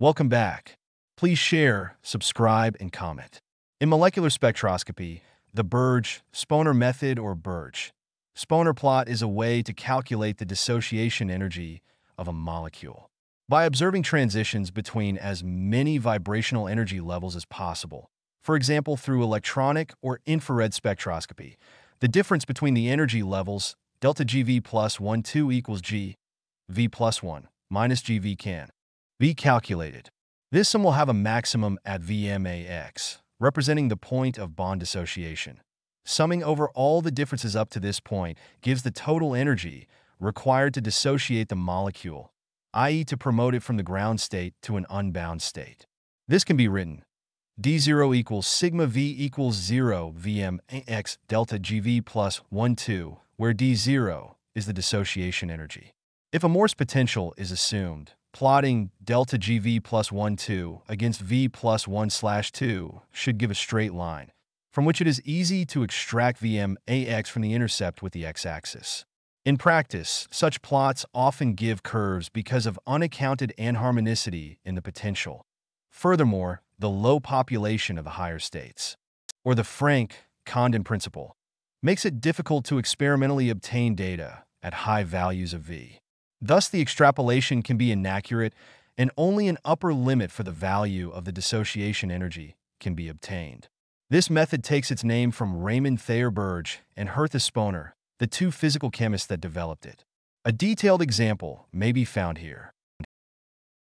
Welcome back. Please share, subscribe, and comment. In molecular spectroscopy, the Birge-Sponer method or Birge Sponer plot is a way to calculate the dissociation energy of a molecule. By observing transitions between as many vibrational energy levels as possible, for example through electronic or infrared spectroscopy, the difference between the energy levels delta GV plus 1 2 equals G V plus 1 minus GV can be calculated. This sum will have a maximum at VMAX, representing the point of bond dissociation. Summing over all the differences up to this point gives the total energy required to dissociate the molecule, i.e. to promote it from the ground state to an unbound state. This can be written d0 equals sigma v equals 0 VMAX delta gv plus 1 2, where d0 is the dissociation energy. If a Morse potential is assumed, plotting delta gv plus 1 2 against v plus 1 slash 2 should give a straight line from which it is easy to extract Vm AX from the intercept with the x-axis. In practice, such plots often give curves because of unaccounted anharmonicity in the potential. Furthermore, the low population of the higher states, or the Franck-Condon principle, makes it difficult to experimentally obtain data at high values of V. Thus, the extrapolation can be inaccurate and only an upper limit for the value of the dissociation energy can be obtained. This method takes its name from Raymond Thayer Birge and Hertha Sponer, the two physical chemists that developed it. A detailed example may be found here.